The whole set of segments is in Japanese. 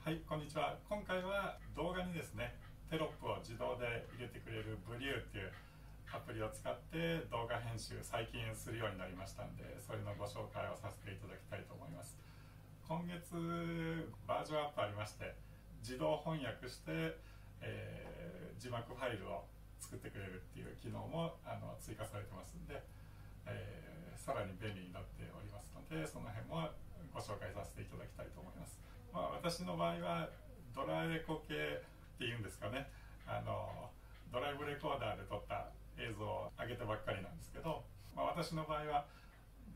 はいこんにちは。今回は動画にですねテロップを自動で入れてくれるブリューっていうアプリを使って動画編集最近するようになりましたんでそれのご紹介をさせていただきたいと思います。今月バージョンアップありまして自動翻訳して、えー、字幕ファイルを作ってくれるっていう機能もあの追加されてますんで、えー、さらに便利になっておりますのでその辺もご紹介させていただきたいと思います、まあ、私の場合はドラレコ系っていうんですかね。あのドライブレコーダーで撮った映像を上げたばっかりなんですけど、まあ、私の場合は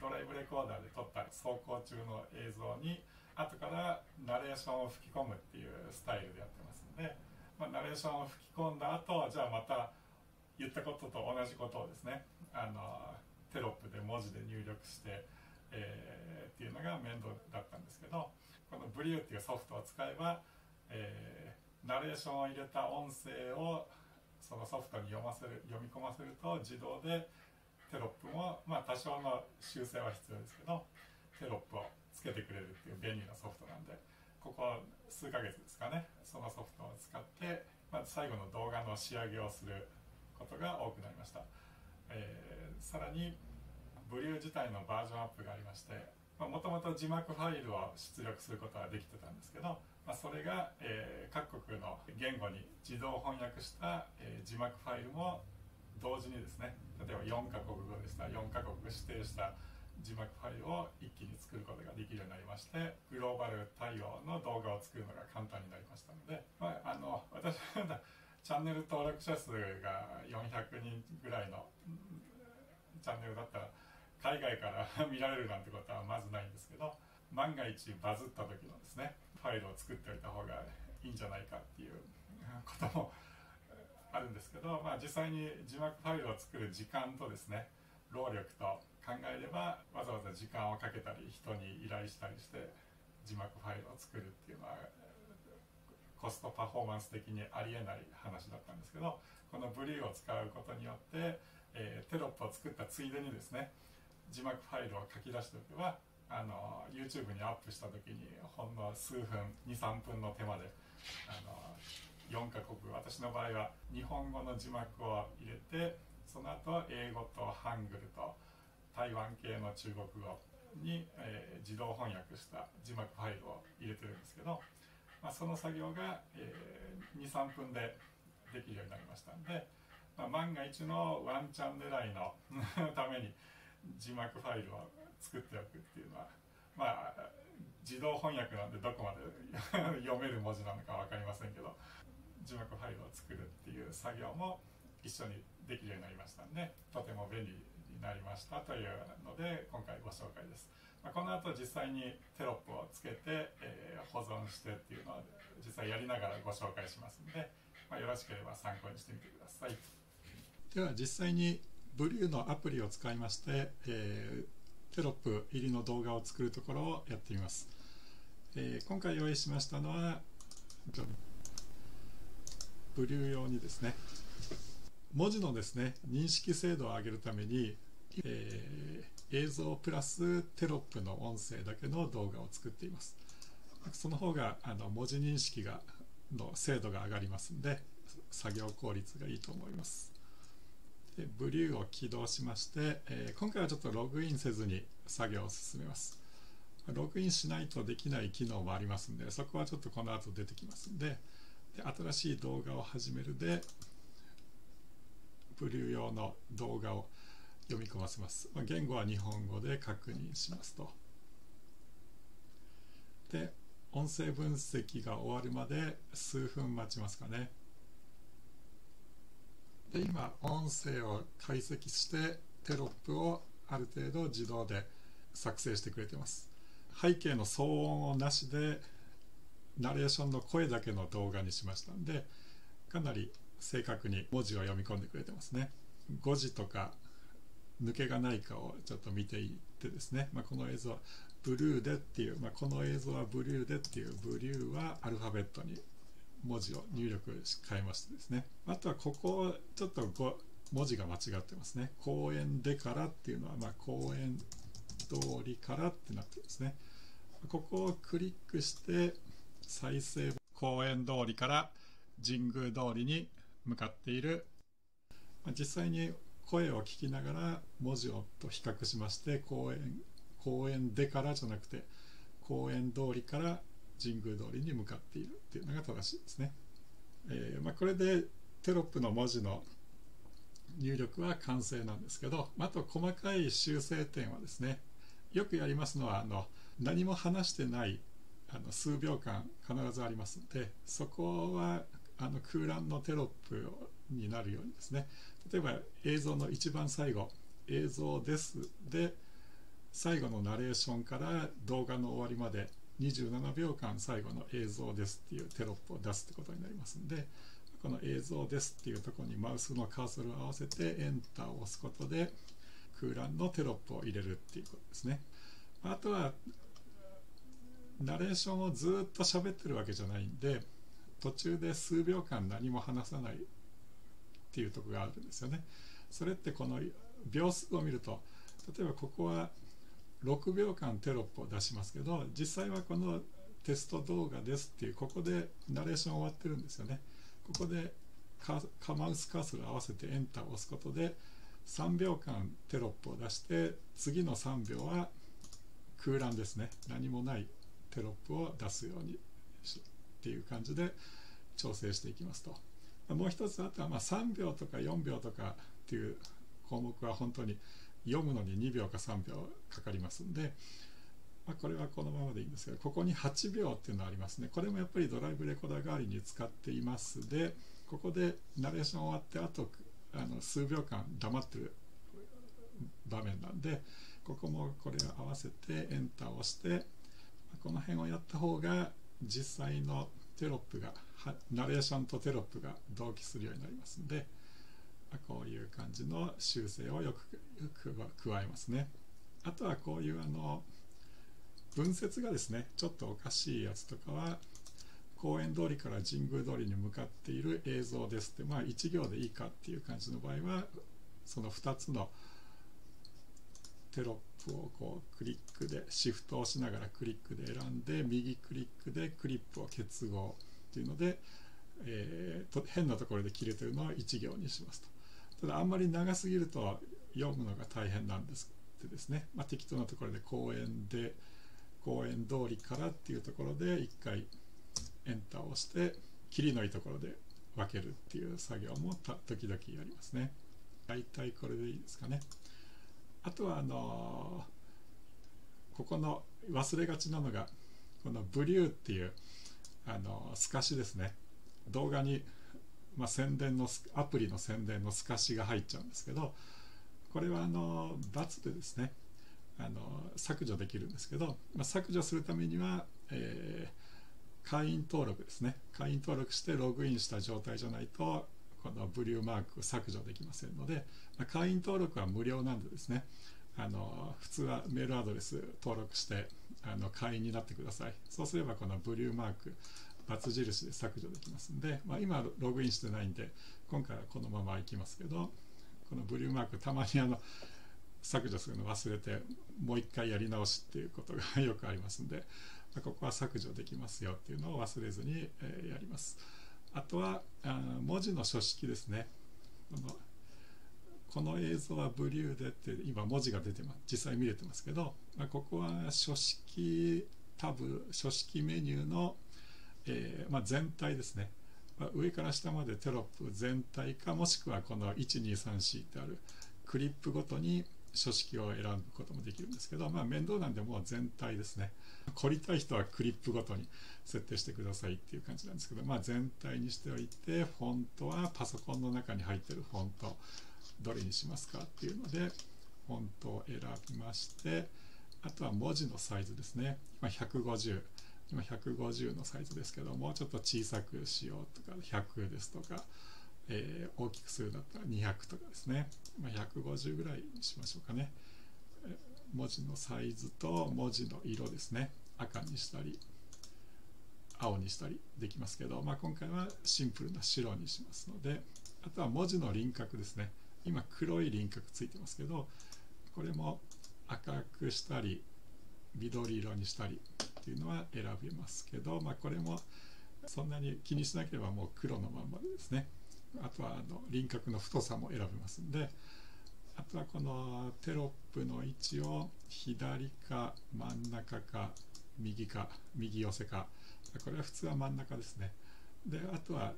ドライブレコーダーで撮った走行中の映像に後からナレーションを吹き込むっていうスタイルでやってますので、まあ、ナレーションを吹き込んだ後じゃあまた言ったことと同じことをですねあのテロップで文字で入力してえー、っていうのが面倒だったんですけどこのブリューっていうソフトを使えば、えー、ナレーションを入れた音声をそのソフトに読ませる読み込ませると自動でテロップもまあ多少の修正は必要ですけどテロップをつけてくれるっていう便利なソフトなんでここ数ヶ月ですかねそのソフトを使って、まあ、最後の動画の仕上げをすることが多くなりました、えー、さらにブリュー自体のバージョンアップがありましてもともと字幕ファイルを出力することはできてたんですけど、まあ、それが、えー、各国の言語に自動翻訳した、えー、字幕ファイルも同時にですね例えば4カ国語でした4カ国指定した字幕ファイルを一気に作ることができるようになりましてグローバル対応の動画を作るのが簡単になりましたので、まあ、あの私はチャンネル登録者数が400人ぐらいのチャンネルだったら海外から 見られるなんてことはまずないんですけど万が一バズった時のですねファイルを作っておいた方がいいんじゃないかっていう ことも あるんですけど、まあ、実際に字幕ファイルを作る時間とですね労力と考えればわざわざ時間をかけたり人に依頼したりして字幕ファイルを作るっていうのはコストパフォーマンス的にありえない話だったんですけどこのブリューを使うことによって、えー、テロップを作ったついでにですね字幕ファイルを書き出しておけばあの YouTube にアップした時にほんの数分23分の手間であの4カ国私の場合は日本語の字幕を入れてその後英語とハングルと台湾系の中国語に、えー、自動翻訳した字幕ファイルを入れてるんですけど、まあ、その作業が、えー、23分でできるようになりましたんで、まあ、万が一のワンチャン狙いの ために字幕ファイルを作っておくっていうのはまあ自動翻訳なんでどこまで読める文字なのか分かりませんけど字幕ファイルを作るっていう作業も一緒にできるようになりましたんでとても便利になりましたというので今回ご紹介です、まあ、この後実際にテロップをつけて、えー、保存してっていうのを実際やりながらご紹介しますので、まあ、よろしければ参考にしてみてください。では実際にブリューのアプリを使いまして、えー、テロップ入りの動画を作るところをやってみます、えー、今回用意しましたのはブリュー用にですね文字のですね認識精度を上げるために、えー、映像プラステロップの音声だけの動画を作っています。その方があの文字認識がの精度が上がりますんで作業効率がいいと思います。でブリューを起動しまして、えー、今回はちょっとログインせずに作業を進めます。ログインしないとできない機能もありますんでそこはちょっとこの後出てきますんでで新しい動画を始めるでブリュー用の動画を読み込ませます、まあ、言語は日本語で確認しますと。で音声分析が終わるまで数分待ちますかね。で今音声を解析してテロップをある程度自動で作成してくれてます。背景の騒音をなしでナレーションの声だけの動画にしました。んでかなり正確に文字を読み込んでくれてますね。誤字とか抜けがないかをちょっと見ていってですね、まあ、この映像はブルーでっていう、まあ、この映像はブルーでっていうブリューはアルファベットに文字を入力し変えましてですね。あとはここちょっと文字が間違ってますね。公園でからっていうのはまあ公園通りからってなってですね。ここをクリックして再生公園通りから神宮通りに向かっている。実際に声を聞きながら文字をと比較しまして公園公園でからじゃなくて公園通りから神宮通りに向かっているっていうのが正しいですね。えー、まあ、これでテロップの文字の入力は完成なんですけどあと細かい修正点はですねよくやりますのはあの何も話してないあの数秒間必ずありますのでそこはあの空欄のテロップになるようにですね例えば映像の一番最後「映像です」で最後のナレーションから動画の終わりまで27秒間最後の映像ですっていうテロップを出すってことになりますんでこの映像ですっていうところにマウスのカーソルを合わせてエンターを押すことで空欄のテロップを入れるっていうことですね。あとはナレーションをずっと喋ってるわけじゃないんで途中で数秒間何も話さないっていうとこがあるんですよね。それってこの秒数を見ると例えばここは6秒間テロップを出しますけど実際はこのテスト動画ですっていうここでナレーション終わってるんですよね。ここでカマウスカーソル合わせてエンターを押すことで3秒間テロップを出して次の3秒は空欄ですね。何もないテロップを出すようにっていう感じで調整していきますと。もう一つあとはま3秒とか4秒とかっていう項目は本当に読むのに2秒か3秒かかりますんで、まあ、これはこのままでいいんですけどここに8秒っていうのがありますね。これもやっぱりドライブレコーダー代わりに使っています。でここでナレーション終わってあとあの数秒間黙ってる場面なんでここもこれを合わせてエンターを押してこの辺をやった方が実際のテロップがナレーションとテロップが同期するようになりますんでこういう感じの修正をよく加えますねあとはこういうあの文節がですねちょっとおかしいやつとかは公園通りから神宮通りに向かっている映像ですってまあ1行でいいかっていう感じの場合はその2つのテロップをこうクリックでシフトを押しながらクリックで選んで右クリックでクリップを結合っていうので、えー、と変なところで切れてるのは1行にしますと。ただあんまり長すぎると読むのが大変なんですでですね、まあ、適当なところで公園で公園通りからっていうところで1回エンターを押して切りのいいところで分けるっていう作業も時々やりますね。大体これでいいですかね。あとはあのー、ここの忘れがちなのがこのブリューっていうあの透かしですね。動画にまあ、宣伝のアプリの宣伝の透かしが入っちゃうんですけどこれはあの×でですねあの削除できるんですけど、まあ、削除するためには、えー、会員登録ですね。会員登録してログインした状態じゃないとこのブリューマーク削除できませんので、まあ、会員登録は無料なんでですねあの普通はメールアドレス登録してあの会員になってください。そうすればこのブリューマークバツ印で削除できますんで、まあ、今ログインしてないんで今回はこのままいきますけどこのブリューマークたまにあの削除するの忘れてもう一回やり直しっていうことがよくありますんで、まあ、ここは削除できますよっていうのを忘れずに、えー、やります。あとはあ文字の書式ですね。このこの映像はブリューでって今文字が出てます。実際見れてますけど、まあ、ここは書式タブ書式メニューのえー、まあ、全体ですね、まあ、上から下までテロップ全体かもしくはこの1234ってあるクリップごとに書式を選ぶこともできるんですけど、まあ、面倒なんでもう全体ですね。凝りたい人はクリップごとに設定してくださいっていう感じなんですけど、まあ、全体にしておいてフォントはパソコンの中に入ってるフォントどれにしますかっていうのでフォントを選びましてあとは文字のサイズですね、まあ、150今150のサイズですけどもちょっと小さくしようとか100ですとか、えー、大きくするだったら200とかですね、まあ、150ぐらいにしましょうかね。文字のサイズと文字の色ですね。赤にしたり青にしたりできますけど、まあ、今回はシンプルな白にしますのであとは文字の輪郭ですね。今黒い輪郭ついてますけどこれも赤くしたり緑色にしたりっていうのは選べますけど、まあ、これもそんなに気にしなければもう黒のまんまでですね。あとはあの輪郭の太さも選べますんで。あとはこのテロップの位置を左か真ん中か右か右寄せか。これは普通は真ん中ですね。であとは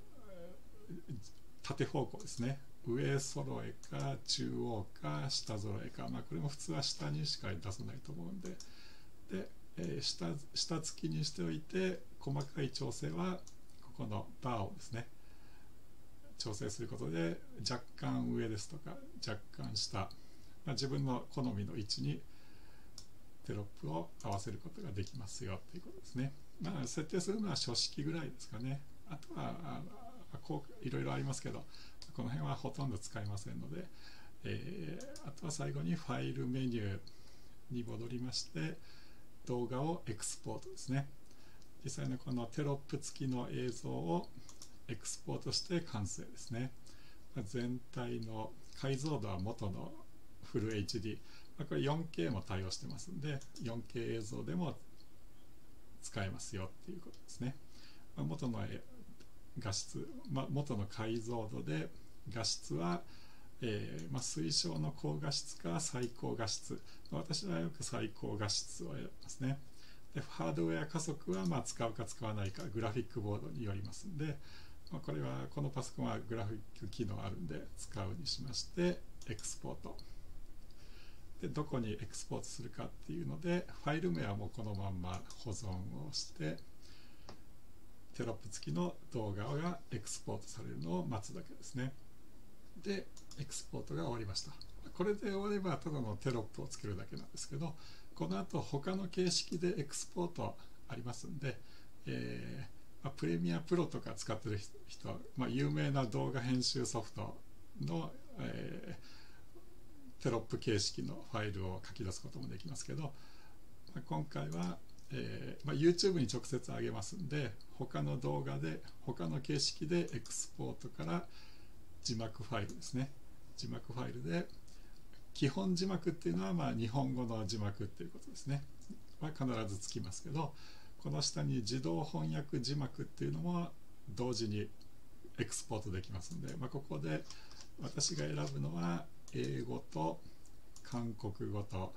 縦方向ですね。上揃えか中央か下揃えか、まあ、これも普通は下にしか出さないと思うんで。で、えー、下下付きにしておいて細かい調整はここのバーをですね調整することで若干上ですとか若干下、まあ、自分の好みの位置にテロップを合わせることができますよということですね。まあ、設定するのは書式ぐらいですかね。あとはあこういろいろありますけどこの辺はほとんど使いませんので、えー、あとは最後にファイルメニューに戻りまして動画をエクスポートですね。実際のこのテロップ付きの映像をエクスポートして完成ですね。全体の解像度は元のフル HD これ 4K も対応してますんで 4K 映像でも使えますよっていうことですね。元の画質、ま、元の解像度で画質は、えーまあ、推奨の高画質か最高画質。私はよく最高画質を選びますね。でハードウェア加速はまあ使うか使わないかグラフィックボードによりますんで、まあ、これはこのパソコンはグラフィック機能あるんで使うにしましてエクスポート。でどこにエクスポートするかっていうのでファイル名はもうこのまんま保存をしてテロップ付きの動画がエクスポートされるのを待つだけですね。でエクスポートが終わりました。これで終わればただのテロップをつけるだけなんですけどこの後他の形式でエクスポートありますんで、えーまあ、プレミアプロとか使ってる人、まあ、有名な動画編集ソフトの、えー、テロップ形式のファイルを書き出すこともできますけど、まあ、今回はえーま、YouTube に直接上げますんで他の動画で他の形式でエクスポートから字幕ファイルですね。字幕ファイルで基本字幕っていうのはまあ日本語の字幕っていうことですね。は必ずつきますけどこの下に自動翻訳字幕っていうのも同時にエクスポートできますんで、まあ、ここで私が選ぶのは英語と韓国語と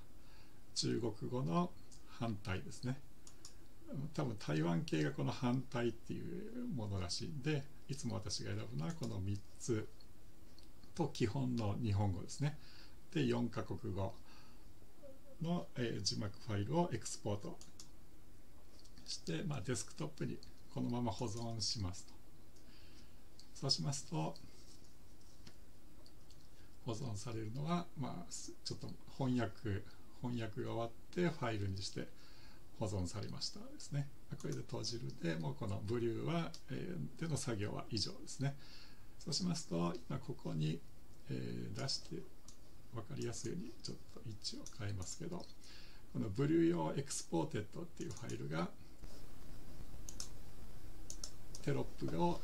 中国語の反対ですね。多分台湾系がこの反対っていうものらしいんでいつも私が選ぶのはこの3つ。と基本の日本語ですね。で4カ国語の、えー、字幕ファイルをエクスポートして、まあ、デスクトップにこのまま保存しますと。そうしますと保存されるのは、まあ、ちょっと翻訳翻訳が終わってファイルにして保存されましたですね。これで閉じる。でもうこのブリューは、えー、での作業は以上ですね。そうしますと今ここに、えー、出して分かりやすいようにちょっと位置を変えますけどこの Vrew用 exported っていうファイルがテロップを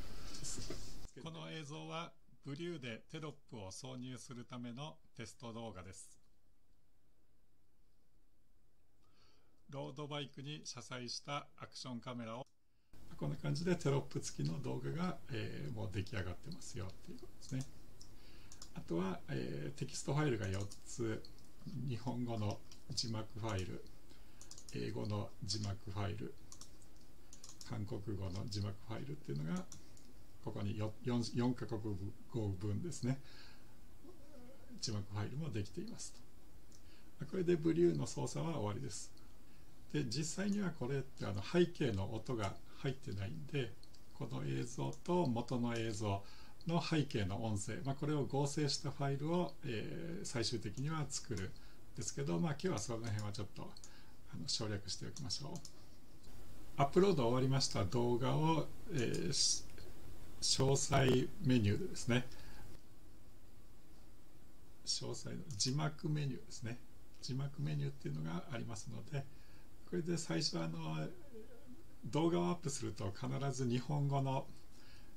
この映像は Vrewでテロップを挿入するためのテスト動画です。ロードバイクに車載したアクションカメラをこんな感じでテロップ付きの動画が、えー、もう出来上がってますよっていうことですね。あとは、えー、テキストファイルが4つ。日本語の字幕ファイル英語の字幕ファイル韓国語の字幕ファイルっていうのがここに 4, 4, カ国語分ですね。字幕ファイルもできていますと。これで Vrewの操作は終わりです。で実際にはこれってあの背景の音が入ってないんでこの映像と元の映像の背景の音声、まあ、これを合成したファイルを、えー、最終的には作るんですけど、まあ、今日はその辺はちょっとあの省略しておきましょう。アップロード終わりました動画を、えー、詳細メニューですね。詳細の字幕メニューですね。字幕メニューっていうのがありますのでこれで最初あの動画をアップすると必ず日本語の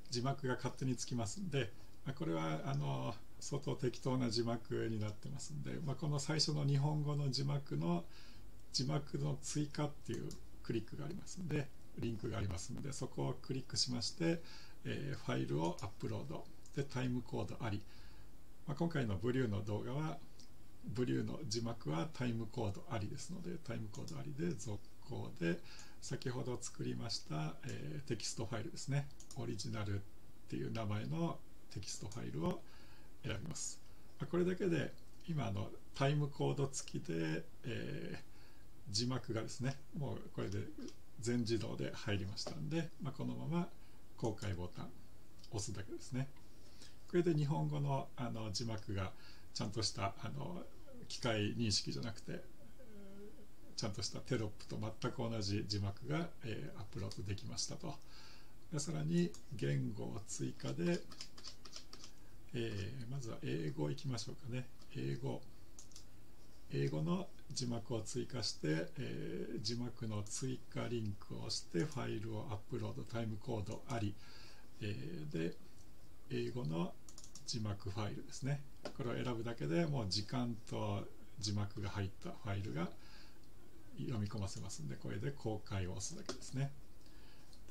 字幕が勝手につきますんで、ま、これはあの相当適当な字幕になってますんで、まあ、この最初の日本語の字幕の字幕の追加っていうクリックがありますのでリンクがありますのでそこをクリックしまして、え、ファイルをアップロード。でタイムコードあり、まあ、今回のブリューの動画はVrewの字幕はタイムコードありですのでタイムコードありで続行で先ほど作りました、えー、テキストファイルですね。オリジナルっていう名前のテキストファイルを選びます、これだけで今のタイムコード付きで、えー、字幕がですねもうこれで全自動で入りましたんで、まあ、このまま公開ボタン押すだけですね。これで日本語のあの字幕がちゃんとしたあの機械認識じゃなくてちゃんとしたテロップと全く同じ字幕が、えー、アップロードできましたと。でさらに言語を追加で、えー、まずは英語いきましょうかね。英語。英語の字幕を追加して、えー、字幕の追加リンクを押してファイルをアップロードタイムコードあり、えー、で英語の字幕ファイルですね。これを選ぶだけでもう時間と字幕が入ったファイルが読み込ませますんでこれで公開を押すだけですね。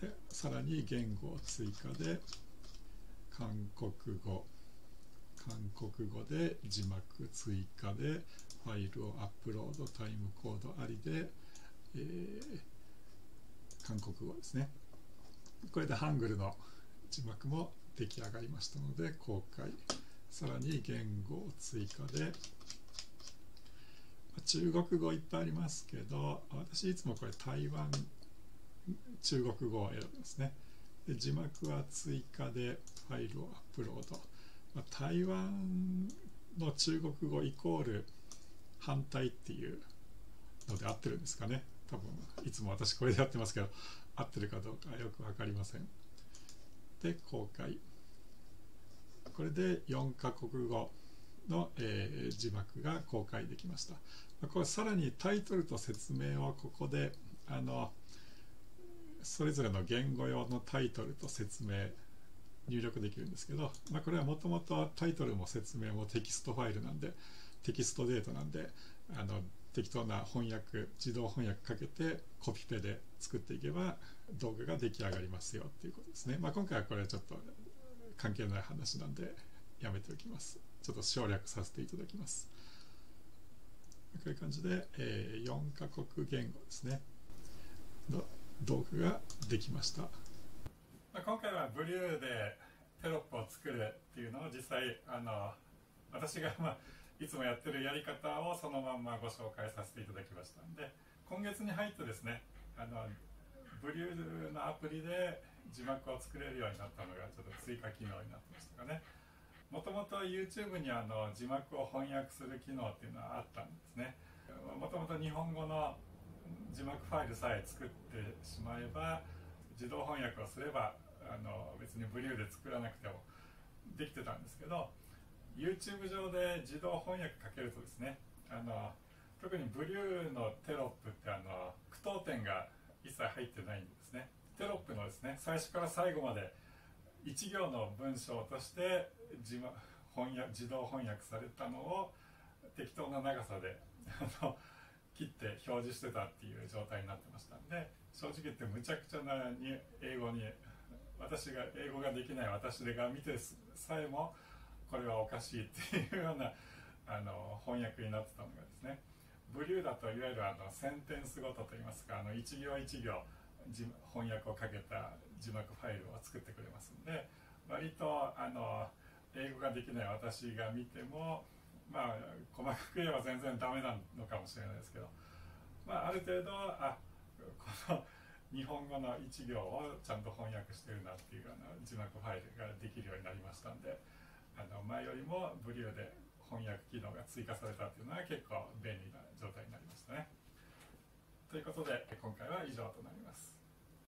でさらに言語を追加で韓国語。韓国語で字幕追加でファイルをアップロードタイムコードありで、えー、韓国語ですね。これでハングルの字幕も出来上がりましたので公開さらに言語を追加で。中国語いっぱいありますけど私いつもこれ台湾中国語を選びますね。で字幕は追加でファイルをアップロード、まあ、台湾の中国語イコール反対っていうので合ってるんですかね。多分いつも私これでやってますけど合ってるかどうかよく分かりません。で公開。これで4カ国語の、えー、字幕が公開できました。これさらにタイトルと説明をここであのそれぞれの言語用のタイトルと説明入力できるんですけど、まあ、これはもともとタイトルも説明もテキストファイルなんでテキストデータなんであの適当な翻訳自動翻訳かけてコピペで作っていけば動画が出来上がりますよっていうことですね、まあ、今回はこれはちょっと関係ない話なんでやめておきます。ちょっと省略させていただきます。こういう感じで、えー、4カ国言語ですね。の動画ができました。まあ今回はブリューでテロップを作るっていうのを実際あの私がまあいつもやってるやり方をそのまんまご紹介させていただきましたんで今月に入ってですねあのブリューのアプリで字幕を作れるようになったのがちょっと追加機能になってましたかね。もともと YouTube にあの字幕を翻訳する機能っていうのはあったんですね。もともと日本語の字幕ファイルさえ作ってしまえば自動翻訳をすればあの別にブリューで作らなくてもできてたんですけど YouTube 上で自動翻訳かけるとですねあの特にブリューのテロップってあの句読点が一切入ってないんですね。テロップのですね最初から最後まで1行の文章として自翻訳自動翻訳されたのを適当な長さで切って表示してたっていう状態になってましたんで正直言ってむちゃくちゃなに英語に私が英語ができない私が見てさえもこれはおかしいっていうようなあの翻訳になってたのがですねブリューだといわゆるあのセンテンスごとといいますかあの一行一行翻訳をかけた字幕ファイルを作ってくれますんで割とあの英語ができない私が見てもまあ細かく言えば全然ダメなのかもしれないですけど、まあ、ある程度あこの日本語の一行をちゃんと翻訳してるなっていうような字幕ファイルができるようになりましたんで。あの前よりもブリューで翻訳機能が追加されたっていうのは結構便利な状態になりましたね。ということで今回は以上となります。